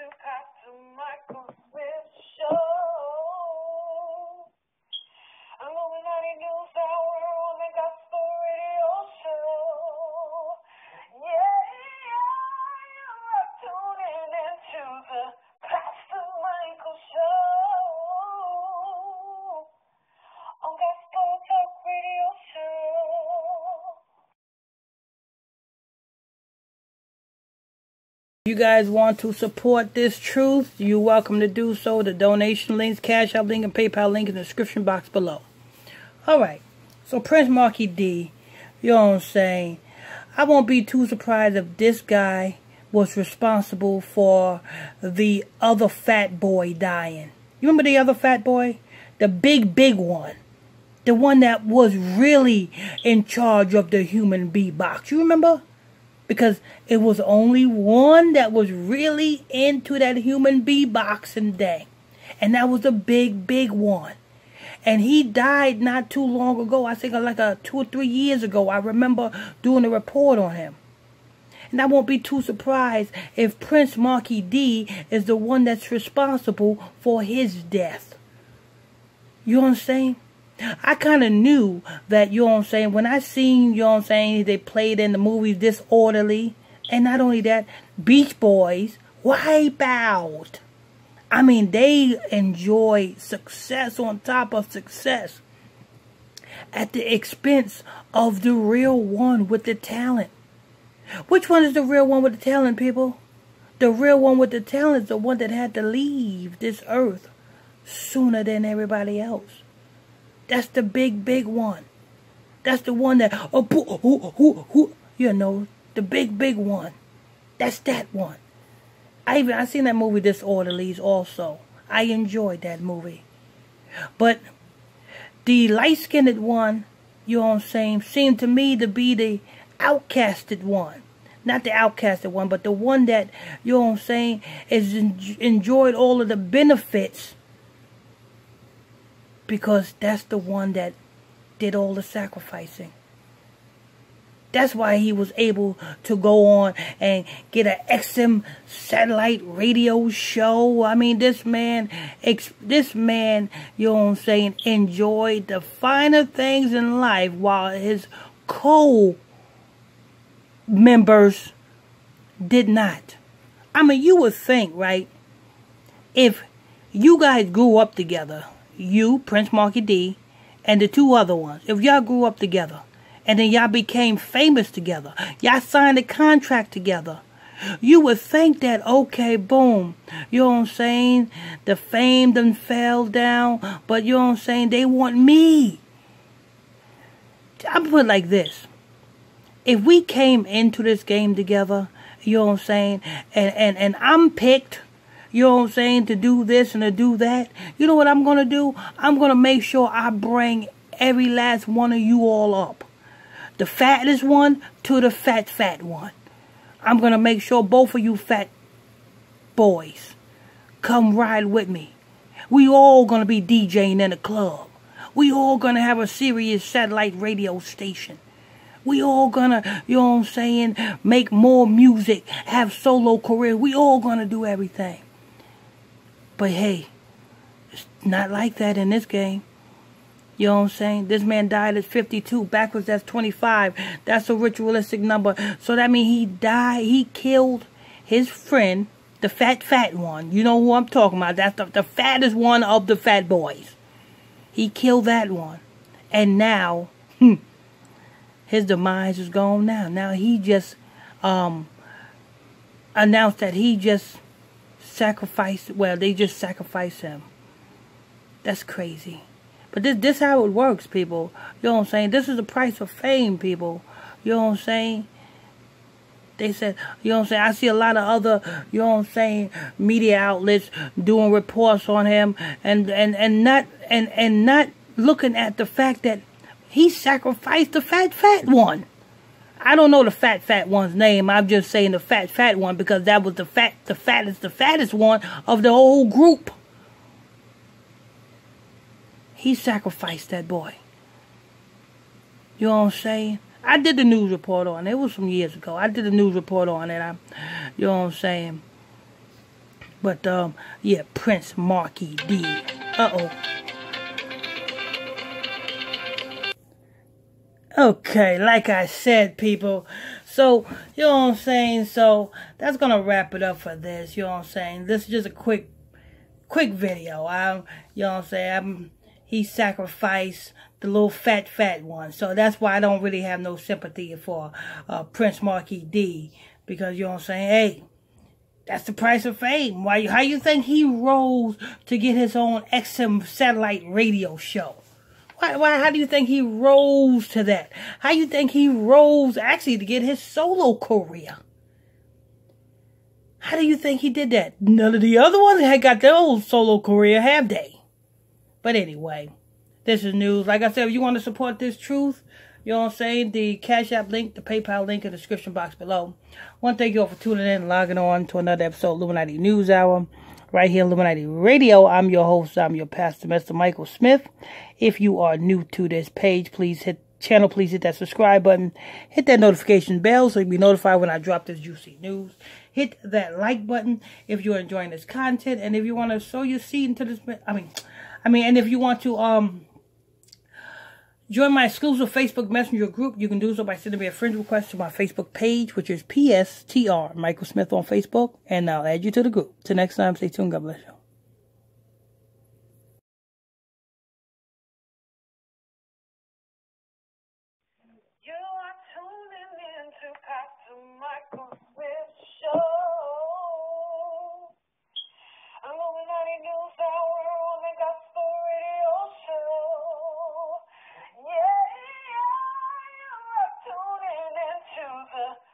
to Pastor Smith Show. You guys want to support this truth, you're welcome to do so. The donation links, Cash App link, and PayPal link in the description box below. Alright, so Prince Markie Dee, you know what I'm saying? I won't be too surprised if this guy was responsible for the other fat boy dying. You remember the other fat boy? The big, big one. The one that was really in charge of the human beatbox. You remember? Because it was only one that was really into that human beatboxing thing. And that was a big, big one. And he died not too long ago. I think like a two or three years ago. I remember doing a report on him. And I won't be too surprised if Prince Markie Dee is the one that's responsible for his death. You know? I kind of knew that, you know what I'm saying, when I seen, you know what I'm saying, they played in the movies Disorderly, and not only that, Beach Boys, Wipe Out. I mean, they enjoy success on top of success at the expense of the real one with the talent. Which one is the real one with the talent, people? The real one with the talent is the one that had to leave this earth sooner than everybody else. That's the big, big one. That's the one that, oh, who, who, who, you know, the big, big one. That's that one. I even, I seen that movie Disorderlies also. I enjoyed that movie. But the light-skinned one, you know what I'm saying, seemed to me to be the outcasted one. Not the outcasted one, but the one that, you know what I'm saying, is enjoyed all of the benefits because that's the one that did all the sacrificing. That's why he was able to go on and get an XM satellite radio show. I mean, this man, this man, you know what I'm saying, enjoyed the finer things in life while his co-members did not. I mean, you would think, right, if you guys grew up together, you, Prince Markie Dee, and the two other ones, if y'all grew up together, and then y'all became famous together, y'all signed a contract together, you would think that, okay, boom, you know what I'm saying? The fame done fell down, but you know what I'm saying? They want me. I'm put like this. If we came into this game together, you know what I'm saying, and, and, and I'm picked, you know what I'm saying, to do this and to do that, you know what I'm going to do? I'm going to make sure I bring every last one of you all up. The fattest one to the fat, fat one. I'm going to make sure both of you fat boys come ride with me. We all going to be DJing in a club. We all going to have a Sirius satellite radio station. We all gonna, you know what I'm saying, make more music, have solo career. We all gonna do everything. But hey, it's not like that in this game. You know what I'm saying? This man died at 52. Backwards, that's 25. That's a ritualistic number. So that means he died, he killed his friend, the fat, fat one. You know who I'm talking about. That's the, the fattest one of the fat boys. He killed that one. And now, hmm, his demise is gone now. Now he just um, announced that he just sacrifice, well, they just sacrifice him. That's crazy. But this this how it works, people. You know what I'm saying? This is the price of fame, people. You know what I'm saying? They said, you know what I'm saying? I see a lot of other, you know what I'm saying, media outlets doing reports on him and and and not and and not looking at the fact that he sacrificed the fat fat one. I don't know the fat fat one's name. I'm just saying the fat fat one because that was the fat the fattest the fattest one of the whole group. He sacrificed that boy. You know what I'm saying? I did the news report on it. Was some years ago. I did a news report on it. I, you know what I'm saying? But um, yeah, Prince Markie Dee. Uh oh. Okay, like I said, people. So, you know what I'm saying? So, that's going to wrap it up for this. You know what I'm saying? This is just a quick, quick video. I'm, you know what I'm saying? I'm, he sacrificed the little fat, fat one. So, that's why I don't really have no sympathy for uh, Prince Markie Dee. Because, you know what I'm saying? Hey, that's the price of fame. Why? How you think he rose to get his own XM satellite radio show? Why, why, how do you think he rose to that? How do you think he rose actually to get his solo career? How do you think he did that? None of the other ones had got their own solo career, have they? But anyway, this is news. Like I said, if you want to support this truth, you know what I'm saying? The Cash App link, the PayPal link in the description box below. I want to thank you all for tuning in and logging on to another episode of Illuminati News Hour right here, Illuminati Radio. I'm your host. I'm your pastor, Mr. Michael Smith. If you are new to this page, please hit channel. Please hit that subscribe button. Hit that notification bell so you'll be notified when I drop this juicy news. Hit that like button if you're enjoying this content, and if you want to sow your seed into this. I mean, I mean, and if you want to um Join my exclusive Facebook Messenger group. You can do so by sending me a friend request to my Facebook page, which is PSTR Michael Smith on Facebook, and I'll add you to the group. Till next time, stay tuned. God bless you. You a